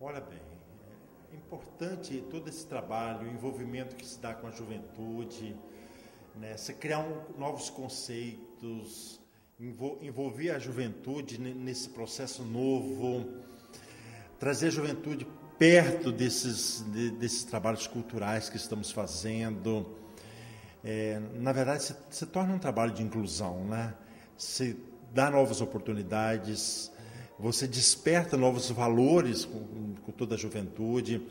Olha bem, é importante todo esse trabalho, o envolvimento que se dá com a juventude, né? Você criar um, novos conceitos, envolver a juventude nesse processo novo, trazer a juventude perto desses, de, desses trabalhos culturais que estamos fazendo. É, na verdade, se, se, torna um trabalho de inclusão, né? Se dá novas oportunidades, você desperta novos valores com, com toda a juventude,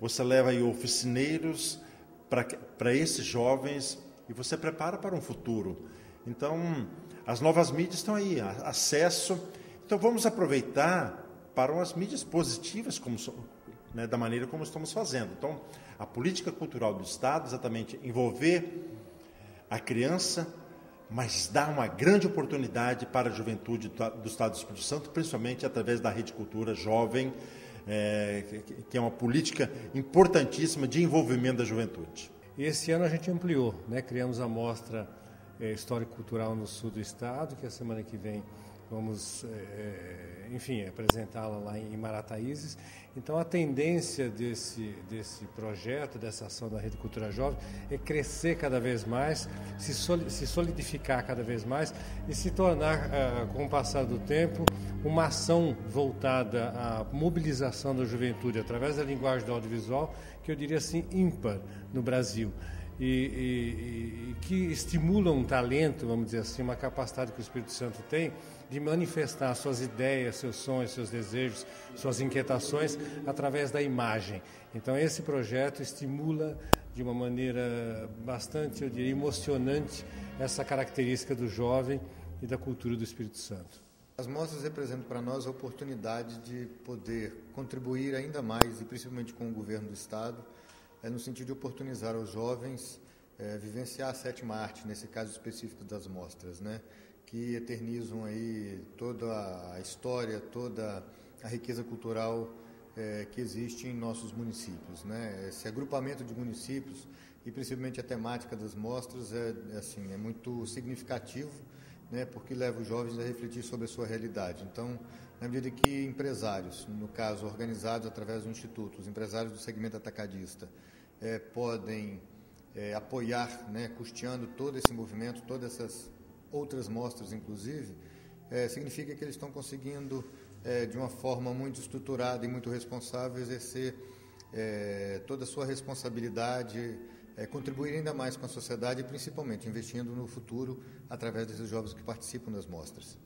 você leva aí oficineiros para esses jovens e você prepara para um futuro. Então, as novas mídias estão aí, acesso. Então, vamos aproveitar para as mídias positivas, como, né, da maneira como estamos fazendo. Então, a política cultural do Estado, exatamente envolver a criança, mas dar uma grande oportunidade para a juventude do Estado do Espírito Santo, principalmente através da Rede Cultura Jovem, é, que é uma política importantíssima de envolvimento da juventude. E esse ano a gente ampliou, né? criamos a mostra é, Histórico-Cultural no sul do estado, que a semana que vem vamos, é, enfim, apresentá-la lá em Marataízes. Então, a tendência desse, desse projeto, dessa ação da Rede Cultura Jovem, é crescer cada vez mais, se, se solidificar cada vez mais e se tornar, ah, com o passar do tempo, uma ação voltada à mobilização da juventude através da linguagem do audiovisual, que eu diria assim, ímpar no Brasil. E, e, e, que estimula um talento, vamos dizer assim, uma capacidade que o Espírito Santo tem de manifestar suas ideias, seus sonhos, seus desejos, suas inquietações através da imagem. Então esse projeto estimula de uma maneira bastante, eu diria, emocionante essa característica do jovem e da cultura do Espírito Santo. As mostras representam para nós a oportunidade de poder contribuir ainda mais, e principalmente com o governo do Estado, é no sentido de oportunizar aos jovens é, vivenciar a sétima arte, nesse caso específico das mostras, né? que eternizam aí toda a história, toda a riqueza cultural é, que existe em nossos municípios. Né? Esse agrupamento de municípios e principalmente a temática das mostras é, assim, é muito significativo, né? porque leva os jovens a refletir sobre a sua realidade. Então, na medida que empresários, no caso organizados através do Instituto, os empresários do segmento atacadista, é, podem é, apoiar, né, custeando todo esse movimento, todas essas outras mostras, inclusive, é, significa que eles estão conseguindo, de uma forma muito estruturada e muito responsável, exercer toda a sua responsabilidade, é, contribuir ainda mais com a sociedade principalmente, investindo no futuro através desses jovens que participam das mostras.